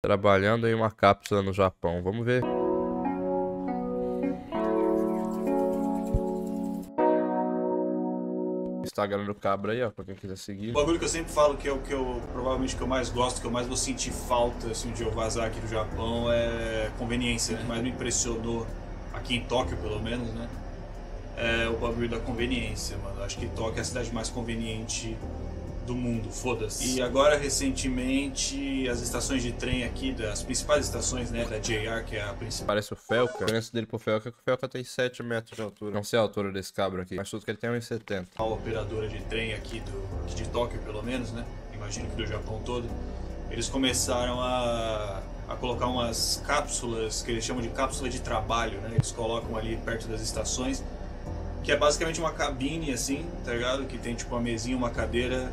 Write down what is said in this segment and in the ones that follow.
Trabalhando em uma cápsula no Japão. Vamos ver. Instagram do Cabra aí, ó, pra quem quiser seguir. O bagulho que eu sempre falo que é o que eu provavelmente que eu mais gosto, que eu mais vou sentir falta se um dia eu vazar aqui do Japão é conveniência. Que mais me impressionou aqui em Tóquio, pelo menos, né? É o bagulho da conveniência, mano. Acho que Tóquio é a cidade mais conveniente do mundo, foda-se. E agora, recentemente, as estações de trem aqui, das principais estações, né, da JR, que é a principal. Parece o Felca. A diferença dele pro Felca é que o Felca tem 7 metros de altura. Não sei a altura desse cabra aqui, mas tudo que ele tem é 1,70. A operadora de trem aqui, do, aqui de Tóquio, pelo menos, né? Imagino que do Japão todo. Eles começaram a, a colocar umas cápsulas, que eles chamam de cápsula de trabalho, né? Eles colocam ali perto das estações que é basicamente uma cabine assim, tá ligado? Que tem tipo uma mesinha, uma cadeira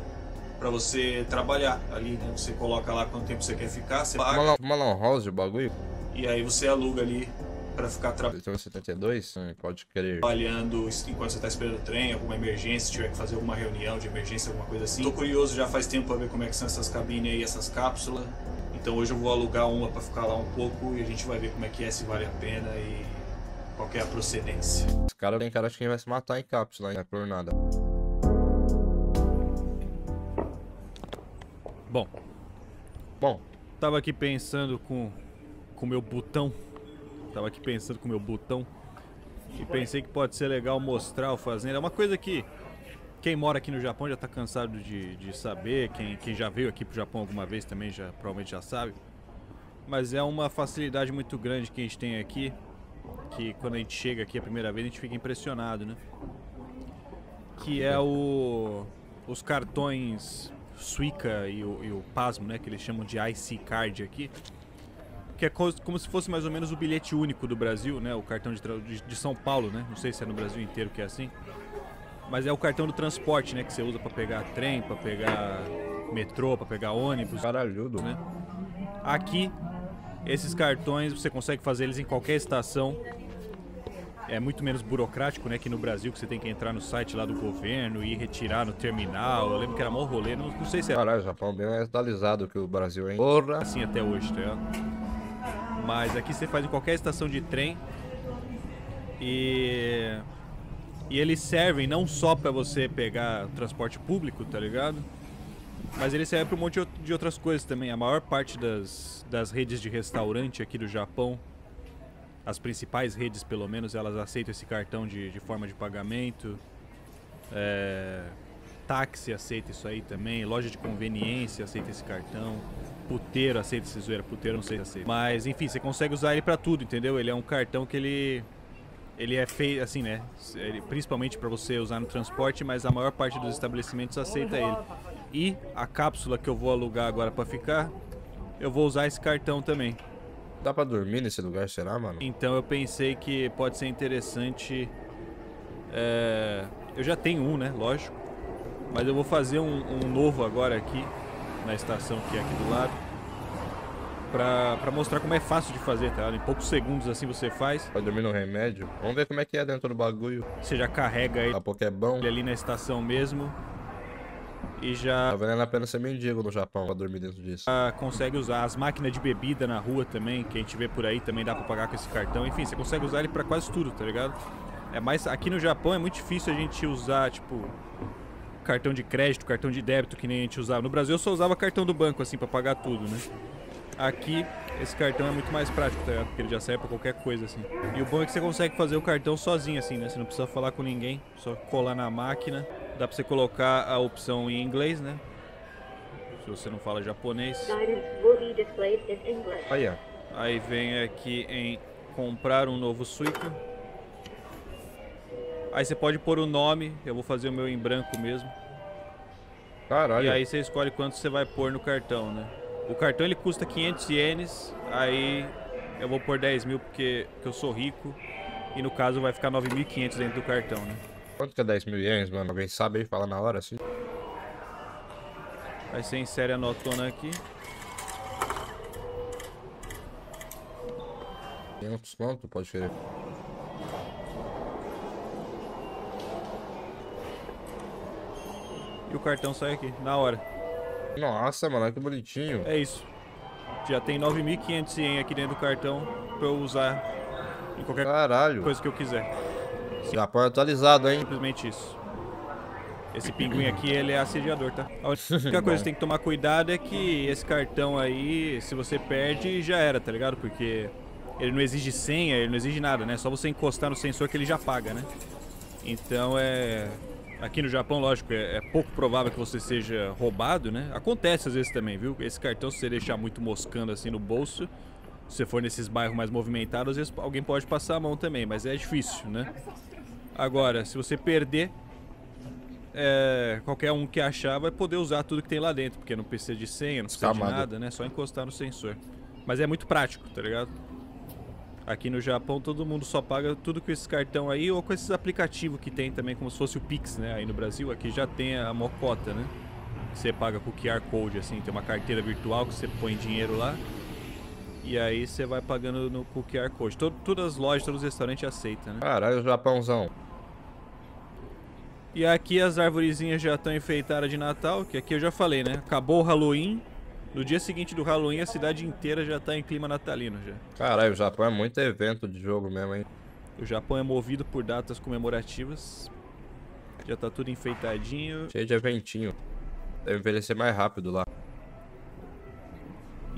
para você trabalhar ali, né? Você coloca lá quanto tempo você quer ficar, você paga. Uma lan house o bagulho? E aí você aluga ali para ficar trabalhando. Ele tem 72? Hum, pode querer. Trabalhando enquanto você tá esperando o trem, alguma emergência, se tiver que fazer alguma reunião de emergência, alguma coisa assim. Tô curioso já faz tempo para ver como é que são essas cabines aí, essas cápsulas. Então hoje eu vou alugar uma para ficar lá um pouco e a gente vai ver como é que é, se vale a pena e qual é a procedência. Esse cara tem cara de quem vai se matar em cápsula? Não é por nada. Bom, Bom, tava aqui pensando com com meu botão. Tava aqui pensando com meu botão. E pensei que pode ser legal mostrar o fazenda. É uma coisa que quem mora aqui no Japão já tá cansado de, de saber. Quem, quem já veio aqui pro Japão alguma vez também já provavelmente já sabe. Mas é uma facilidade muito grande que a gente tem aqui. Que quando a gente chega aqui a primeira vez a gente fica impressionado, né? Que é o os cartões Suica e o, e o Pasmo, né? Que eles chamam de IC Card aqui. Que é co- como se fosse mais ou menos o bilhete único do Brasil, né? O cartão de, de, de São Paulo, né? Não sei se é no Brasil inteiro que é assim. Mas é o cartão do transporte, né? Que você usa pra pegar trem, pra pegar metrô, pra pegar ônibus, caralhudo. né? Aqui, esses cartões você consegue fazer eles em qualquer estação. É muito menos burocrático, né? Que no Brasil, que você tem que entrar no site lá do governo e retirar no terminal. Eu lembro que era mó rolê, não, não sei se é Caralho, o Japão bem mais atualizado que o Brasil, hein? Porra! assim até hoje, tá? Mas aqui você faz em qualquer estação de trem. E. E eles servem não só pra você pegar transporte público, tá ligado? Mas ele serve pra um monte de outras coisas também. A maior parte das, das redes de restaurante aqui do Japão, as principais redes pelo menos, elas aceitam esse cartão de, de forma de pagamento. É, táxi aceita isso aí também. Loja de conveniência aceita esse cartão. Puteiro aceita esse zoeira. Puteiro não sei se aceita. Mas enfim, você consegue usar ele pra tudo, entendeu? Ele é um cartão que ele. Ele é feito assim, né? Ele- principalmente pra você usar no transporte, mas a maior parte dos estabelecimentos aceita ele. E a cápsula que eu vou alugar agora pra ficar, eu vou usar esse cartão também. Dá pra dormir nesse lugar, será, mano? Então eu pensei que pode ser interessante. é, Eu já tenho um, né? Lógico. Mas eu vou fazer um, um novo agora aqui, na estação que é aqui do lado. Pra, pra mostrar como é fácil de fazer, tá? Em poucos segundos assim você faz. Pra dormir no remédio? Vamos ver como é que é dentro do bagulho. Você já carrega ele A é bom. ali na estação mesmo. E já Tá valendo a pena ser mendigo no Japão pra dormir dentro disso. Ah, consegue usar as máquinas de bebida na rua também, que a gente vê por aí, também dá pra pagar com esse cartão. Enfim, você consegue usar ele pra quase tudo, tá ligado? É mais aqui no Japão é muito difícil a gente usar, tipo, cartão de crédito, cartão de débito que nem a gente usava. No Brasil eu só usava cartão do banco assim pra pagar tudo, né? Aqui esse cartão é muito mais prático, tá ligado? Porque ele já serve pra qualquer coisa assim. E o bom é que você consegue fazer o cartão sozinho assim, né? Você não precisa falar com ninguém, só colar na máquina. Dá pra você colocar a opção em inglês, né? Se você não fala japonês. Aí, ó. Aí vem aqui em comprar um novo Suica. Aí você pode pôr o nome, eu vou fazer o meu em branco mesmo. Caralho. E aí você escolhe quanto você vai pôr no cartão, né? O cartão ele custa 500 ienes, aí eu vou pôr 10 mil porque, porque eu sou rico. E no caso vai ficar 9.500 dentro do cartão, né? Quanto que é 10 mil ienes, mano? Alguém sabe aí? Fala na hora, assim? Aí você insere a notona aqui. 500 conto, pode querer. E o cartão sai aqui, na hora. Nossa, mano, olha que bonitinho. É isso. Já tem 9.500 ien aqui dentro do cartão pra eu usar em qualquer Caralho. coisa que eu quiser. Japão é atualizado, hein? Simplesmente isso. Esse pinguim aqui, ele é assediador, tá? A única coisa que tem que tomar cuidado é que esse cartão aí, se você perde, já era, tá ligado? Porque ele não exige senha, ele não exige nada, né? Só você encostar no sensor que ele já paga, né? Então é... Aqui no Japão, lógico, é, é pouco provável que você seja roubado, né? Acontece às vezes também, viu? Esse cartão, se você deixar muito moscando assim no bolso, se você for nesses bairros mais movimentados, às vezes alguém pode passar a mão também, mas é difícil, né? Agora, se você perder, é, qualquer um que achar vai poder usar tudo que tem lá dentro, porque não precisa de senha, não precisa Escamado. de nada, né? Só encostar no sensor. Mas é muito prático, tá ligado? Aqui no Japão todo mundo só paga tudo com esse cartão aí ou com esses aplicativos que tem também, como se fosse o Pix, né? Aí no Brasil, aqui já tem a mocota, né? Você paga com QR Code, assim, tem uma carteira virtual que você põe dinheiro lá. E aí você vai pagando no, com QR Code. Todo- todas as lojas, todos os restaurantes aceitam, né? Caralho, Japãozão. E aqui as arvorezinhas já estão enfeitadas de Natal, que aqui eu já falei, né? Acabou o Halloween. No dia seguinte do Halloween, a cidade inteira já tá em clima natalino já. Caralho, o Japão é muito evento de jogo mesmo, hein? O Japão é movido por datas comemorativas. Já tá tudo enfeitadinho. Cheio de eventinho. Deve envelhecer mais rápido lá.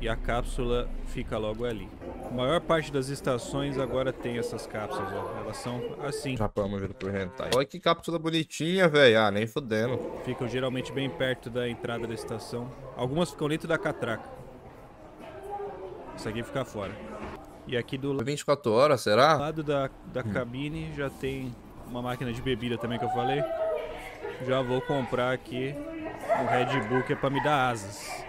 E a cápsula fica logo ali. A maior parte das estações agora tem essas cápsulas, ó. Elas são assim. Japão movido por hentai. Olha que cápsula bonitinha, velho. Ah, nem fudendo. Ficam geralmente bem perto da entrada da estação. Algumas ficam dentro da catraca. Isso aqui fica fora. E aqui do 24 horas, será? lado da, da cabine já tem uma máquina de bebida também que eu falei. Já vou comprar aqui um Red Bull que é pra me dar asas.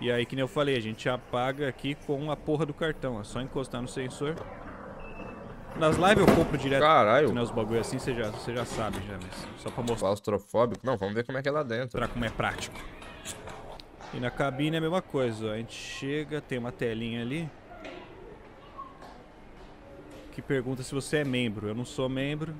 E aí, que nem eu falei, a gente apaga aqui com a porra do cartão. É só encostar no sensor. Nas lives eu compro direto. Caralho. Né, os bagulho assim você já, você já sabe já, mas só pra mostrar Claustrofóbico? Não, vamos ver como é que é lá dentro. mostrar como é prático. E na cabine é a mesma coisa, ó. A gente chega, tem uma telinha ali que pergunta se você é membro. Eu não sou membro.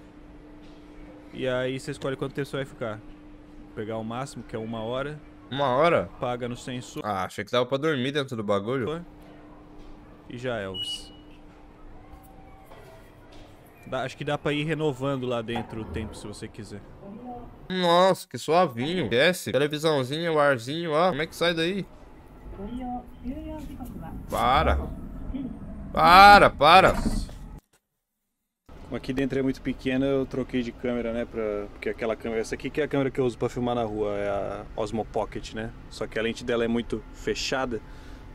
E aí você escolhe quanto tempo você vai ficar. Vou pegar o máximo, que é uma hora, Uma hora? paga no sensor Ah, achei que dava pra dormir dentro do bagulho. e já Elvis. Dá- acho que dá pra ir renovando lá dentro o tempo se você quiser. Nossa, que suavinho. Desce. Televisãozinha, o arzinho, ó. Como é que sai daí? Para. Para, para. Como aqui dentro é muito pequena, eu troquei de câmera, né? Pra... Porque aquela câmera, essa aqui que é a câmera que eu uso pra filmar na rua, é a Osmo Pocket, né? Só que a lente dela é muito fechada,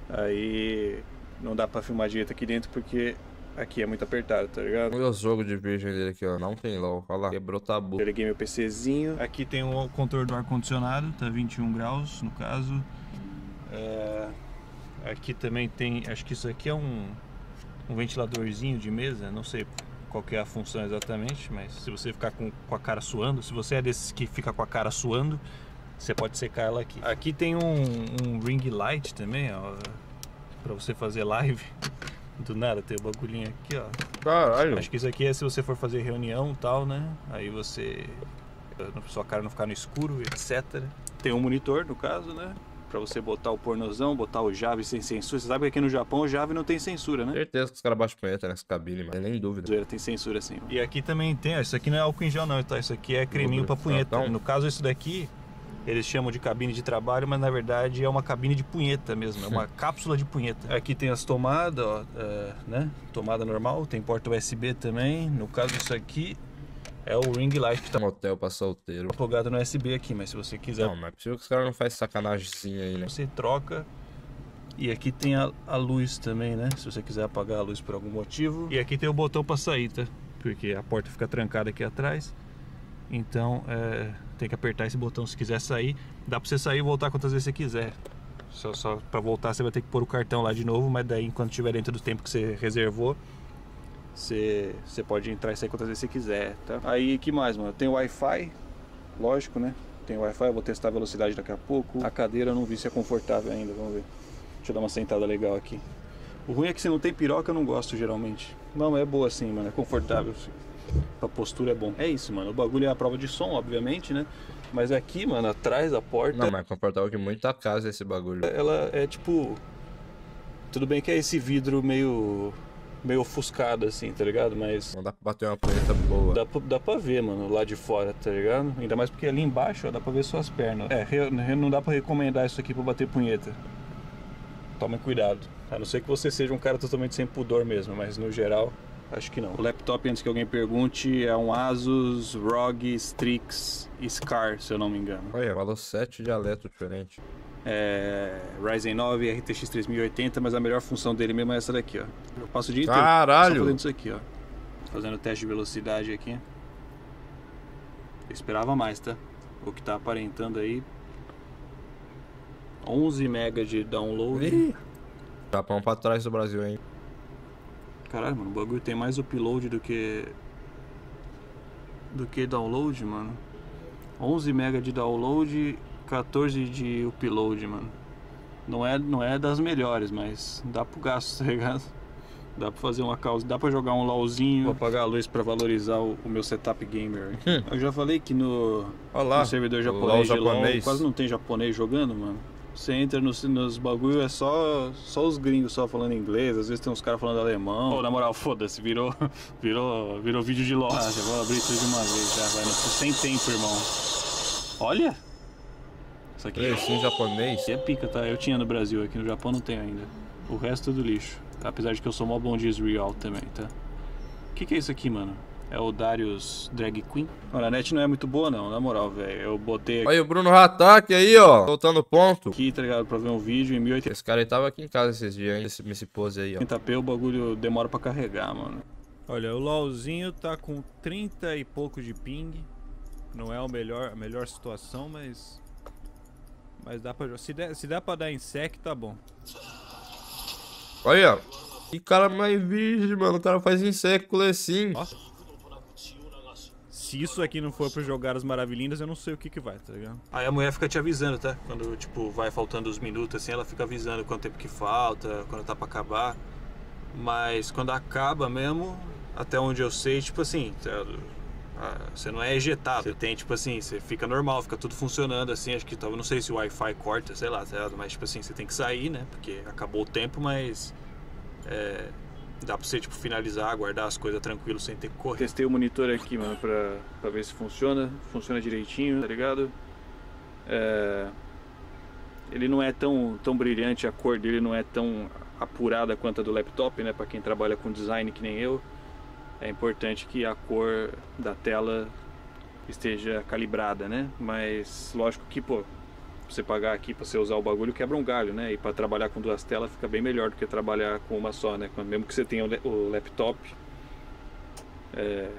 aí não dá pra filmar direito aqui dentro porque aqui é muito apertado, tá ligado? Olha os jogos de virgem dele aqui, ó. Não tem LOL. Olha lá. Quebrou tabu. Eu liguei meu PCzinho. Aqui tem o controle do ar-condicionado, tá 21 graus no caso. É, Aqui também tem, acho que isso aqui é um, um ventiladorzinho de mesa, não sei qual que é a função exatamente, mas se você ficar com, com a cara suando, se você é desses que fica com a cara suando, você pode secar ela aqui. Aqui tem um, um ring light também, ó, pra você fazer live. Do nada tem o bagulhinho aqui, ó. Caralho. Acho que isso aqui é se você for fazer reunião e tal, né? Aí você. Sua cara não ficar no escuro, etc. Tem um monitor, no caso, né? Pra você botar o pornozão, botar o Jave sem censura. Você sabe que aqui no Japão o Jave não tem censura, né? Certeza que os caras baixam punheta nessa cabine, mano. Nem dúvida. Zoeira, tem censura sim. E aqui também tem, ó, isso aqui não é álcool em gel não, tá? Isso aqui é creminho pra punheta. Então- No caso, isso daqui, eles chamam de cabine de trabalho, mas na verdade é uma cabine de punheta mesmo, é uma cápsula de punheta. Aqui tem as tomadas, ó, é, né? Tomada normal, tem porta USB também. No caso, isso aqui é o ring light que tá Motel pra solteiro. plugado no USB aqui, mas se você quiser Não, mas é possível que os caras não fazem sacanagemzinha aí, né? você troca. E aqui tem a, a luz também, né? Se você quiser apagar a luz por algum motivo. E aqui tem o botão para sair, tá? Porque a porta fica trancada aqui atrás. Então é, tem que apertar esse botão se quiser sair. Dá para você sair e voltar quantas vezes você quiser. Só, só para voltar você vai ter que pôr o cartão lá de novo, mas daí enquanto estiver dentro do tempo que você reservou, você, pode entrar e sair quantas vezes você quiser, tá? Aí que mais, mano? Tem Wi-Fi, lógico, né? Tem Wi-Fi, eu vou testar a velocidade daqui a pouco. A cadeira eu não vi se é confortável ainda, vamos ver. Deixa eu dar uma sentada legal aqui. O ruim é que se não tem piroca eu não gosto geralmente. Não, é boa assim, mano, é confortável. A postura é bom. É isso, mano. O bagulho é a prova de som, obviamente, né? Mas aqui, mano, atrás da porta, Não, mas é confortável que muita casa esse bagulho. ela é tipo Tudo bem que é esse vidro meio meio ofuscado assim, tá ligado? Mas Não dá pra bater uma punheta boa. dá pra, dá pra ver, mano, lá de fora, tá ligado? Ainda mais porque ali embaixo, ó, dá pra ver suas pernas. É, re- re- não dá pra recomendar isso aqui pra bater punheta. Tome cuidado. A não ser que você seja um cara totalmente sem pudor mesmo, mas no geral, acho que não. O laptop, antes que alguém pergunte, é um Asus ROG Strix Scar, se eu não me engano. Olha, falou sete dialetos diferentes. É Ryzen 9 RTX 3080, mas a melhor função dele mesmo é essa daqui, ó. Eu passo o dia inteiro Caralho! só fazendo isso aqui, ó. Fazendo teste de velocidade aqui. Eu esperava mais, tá? O que tá aparentando aí 11 MB de download. Ih! Japão pra trás do Brasil, hein? Caralho, mano, o bagulho tem mais upload do que do que download, mano. 11 MB de download, 14 de upload, mano. Não é, não é das melhores, mas dá pro gasto, tá ligado? Dá pra fazer uma causa, dá pra jogar um LOLzinho. Vou apagar a luz pra valorizar o, o meu setup gamer. Eu já falei que no, Olha lá. no servidor japonês, LOL de LOL japonês. quase não tem japonês jogando, mano. Você entra nos, nos bagulho, é só, só os gringos só falando inglês, às vezes tem uns caras falando alemão. Pô, na moral, foda-se, virou, virou, virou vídeo de LOL. Ah, já vou abrir tudo de uma vez, já vai, não sem tempo, irmão. Olha! Isso aqui Precinho japonês. é pica, tá? Eu tinha no Brasil, aqui no Japão não tem ainda. O resto é do lixo. Apesar de que eu sou mó bom de Israel também, tá? O que, que é isso aqui, mano? É o Darius Drag Queen? Mano, a net não é muito boa não, na moral, velho. Eu botei Olha o Bruno Hatak aí, ó. Soltando ponto. aqui, tá ligado? Pra ver um vídeo em 1080p, Esse cara aí tava aqui em casa esses dias, hein? Esse, esse pose aí, ó. o bagulho demora pra carregar, mano. Olha, o LOLzinho tá com 30 e pouco de ping. Não é o melhor, a melhor situação, mas. Mas dá pra jogar. Se der, se der pra dar em sec, tá bom. Olha. Que cara mais virgem, mano. O cara faz insecto assim. Nossa. Se isso aqui não for pra jogar as maravilhindas, eu não sei o que que vai, tá ligado? Aí a mulher fica te avisando, tá? Quando, tipo, vai faltando os minutos, assim, ela fica avisando quanto tempo que falta, quando tá pra acabar. Mas quando acaba mesmo, até onde eu sei, tipo assim, tá- você não é ejetado. Você tem, tipo assim, você fica normal, fica tudo funcionando, assim. Acho que talvez, não sei se o Wi-Fi corta, sei lá? Mas, tipo assim, você tem que sair, né? Porque acabou o tempo, mas. É, dá pra você, tipo, finalizar, guardar as coisas tranquilo sem ter que correr. Testei o monitor aqui, mano, pra, pra ver se funciona. Funciona direitinho, tá ligado? É, ele não é tão, tão brilhante, a cor dele não é tão apurada quanto a do laptop, né? Pra quem trabalha com design que nem eu, é importante que a cor da tela esteja calibrada, né? Mas lógico que, pô, você pagar aqui pra você usar o bagulho quebra um galho, né? E pra trabalhar com duas telas fica bem melhor do que trabalhar com uma só, né? Mesmo que você tenha o laptop, é,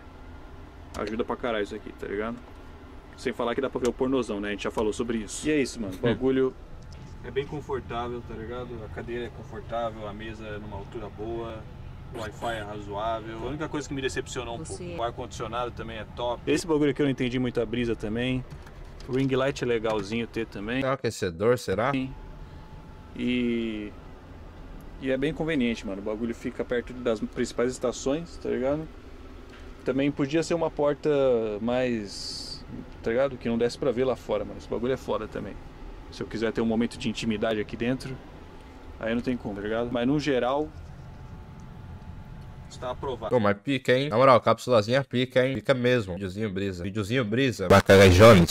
ajuda pra caralho isso aqui, tá ligado? Sem falar que dá pra ver o pornozão, né? A gente já falou sobre isso. E é isso, mano. O bagulho é bem confortável, tá ligado? A cadeira é confortável, a mesa é numa altura boa, o Wi-Fi é razoável. A única coisa que me decepcionou um Você- pouco, o ar-condicionado também é top. Esse bagulho aqui eu não entendi muito a brisa também. O ring light é legalzinho ter também. É um aquecedor, será? E. E é bem conveniente, mano. O bagulho fica perto das principais estações, tá ligado? Também podia ser uma porta mais. tá ligado? Que não desse pra ver lá fora, mano. Esse bagulho é foda também. Se eu quiser ter um momento de intimidade aqui dentro, aí não tem como, tá ligado? Mas no geral. Está aprovado. Pô, mas pica, hein? Na moral, cápsulazinha pica, hein? Pica mesmo. Videozinho brisa. Videozinho brisa. Bacana Jones.